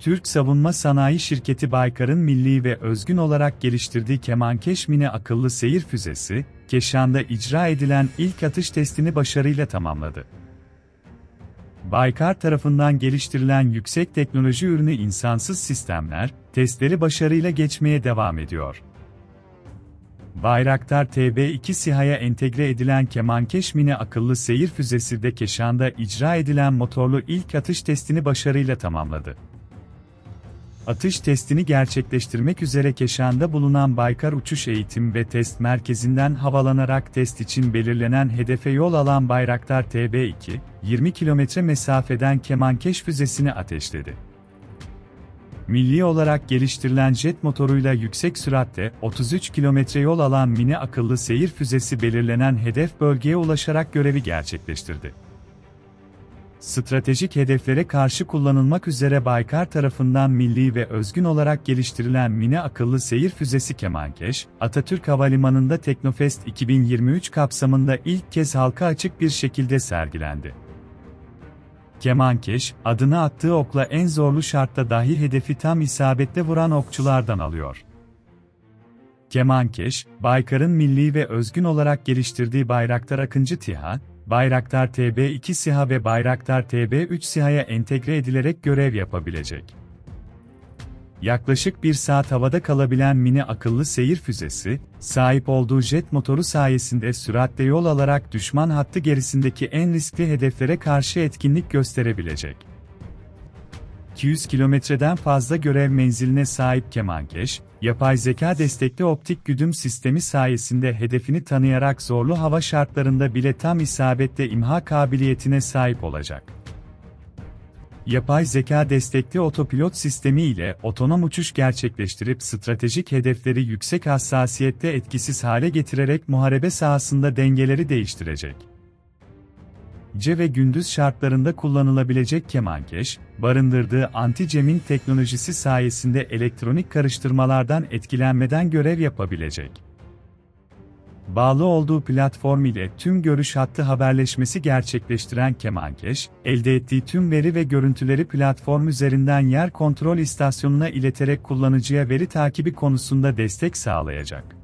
Türk Savunma Sanayi Şirketi Baykar'ın milli ve özgün olarak geliştirdiği Kemankeş mini akıllı seyir füzesi, Keşan'da icra edilen ilk atış testini başarıyla tamamladı. Baykar tarafından geliştirilen yüksek teknoloji ürünü insansız sistemler, testleri başarıyla geçmeye devam ediyor. Bayraktar TB2 SİHA'ya entegre edilen Kemankeş mini akıllı seyir füzesi de Keşan'da icra edilen motorlu ilk atış testini başarıyla tamamladı. Atış testini gerçekleştirmek üzere Keşan'da bulunan Baykar Uçuş Eğitim ve Test Merkezi'nden havalanarak test için belirlenen hedefe yol alan Bayraktar TB2, 20 kilometre mesafeden Kemankeş füzesini ateşledi. Milli olarak geliştirilen jet motoruyla yüksek süratte 33 kilometre yol alan mini akıllı seyir füzesi belirlenen hedef bölgeye ulaşarak görevi gerçekleştirdi. Stratejik hedeflere karşı kullanılmak üzere Baykar tarafından milli ve özgün olarak geliştirilen mini akıllı seyir füzesi Kemankeş, Atatürk Havalimanı'nda Teknofest 2023 kapsamında ilk kez halka açık bir şekilde sergilendi. Kemankeş, adını attığı okla en zorlu şartta dahi hedefi tam isabetle vuran okçulardan alıyor. Kemankeş, Baykar'ın milli ve özgün olarak geliştirdiği Bayraktar Akıncı TİHA, Bayraktar TB2 SİHA ve Bayraktar TB3 SİHA'ya entegre edilerek görev yapabilecek. Yaklaşık bir saat havada kalabilen mini akıllı seyir füzesi, sahip olduğu jet motoru sayesinde süratle yol alarak düşman hattı gerisindeki en riskli hedeflere karşı etkinlik gösterebilecek. 200 kilometreden fazla görev menziline sahip Kemankeş, yapay zeka destekli optik güdüm sistemi sayesinde hedefini tanıyarak zorlu hava şartlarında bile tam isabetle imha kabiliyetine sahip olacak. Yapay zeka destekli otopilot sistemi ile otonom uçuş gerçekleştirip stratejik hedefleri yüksek hassasiyette etkisiz hale getirerek muharebe sahasında dengeleri değiştirecek. Gece ve gündüz şartlarında kullanılabilecek kemankeş, barındırdığı anti-cemin teknolojisi sayesinde elektronik karıştırmalardan etkilenmeden görev yapabilecek. Bağlı olduğu platform ile tüm görüş hattı haberleşmesi gerçekleştiren Kemankeş, elde ettiği tüm veri ve görüntüleri platform üzerinden yer kontrol istasyonuna ileterek kullanıcıya veri takibi konusunda destek sağlayacak.